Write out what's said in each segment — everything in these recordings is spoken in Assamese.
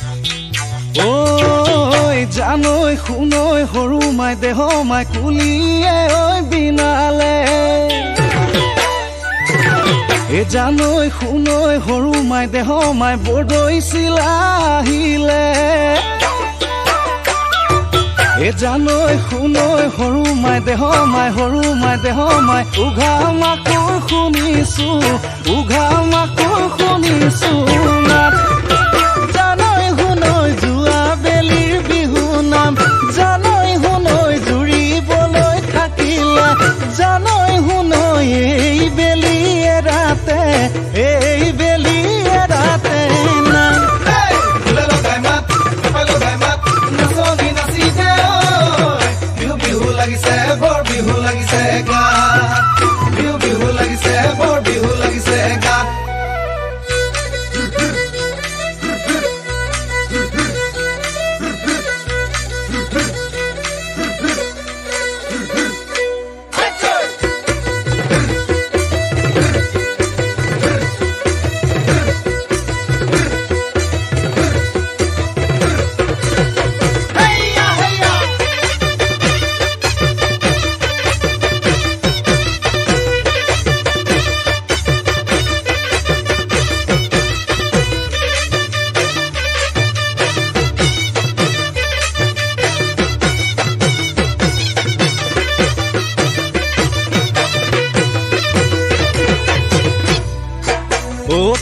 ঐ জানৈ শুনৈ সৰু মাই দেহ মাই কুলিয়ে ঐ বিনালে। এ জানৈ শুনৈ সৰু মাই দেহ মাই বৰদৈ চিলা আহিলে। এ জানৈ শুনৈ সৰু মাই দেহ মাই সৰু মাই দেহ মাই উঘা মাকৰ শুনিছো উঘা মাকৰ শুনিছো। Ei!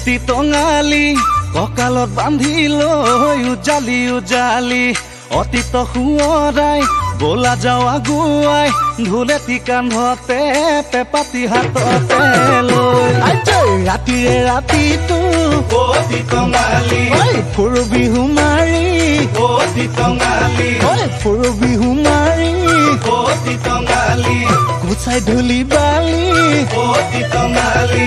অতি টঙালি কঁকালত বান্ধি লৈ উজালি উজালি। অতীত সোঁৱৰাই বলা যাওঁ আগুৱাই ঢোলেটি কান্ধতে পেপাতি হাততে লৈ। ৰাতিৰে ৰাতিটো অতি টঙালি। ফুৰু বিহু মাৰি অতি টঙালি। ফুৰু বিহু মাৰি অতি টঙালি। গুচাই ধূলি বালি অতি টঙালি।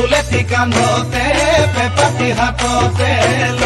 Βουλευτή Κανδό, τε, το, τε.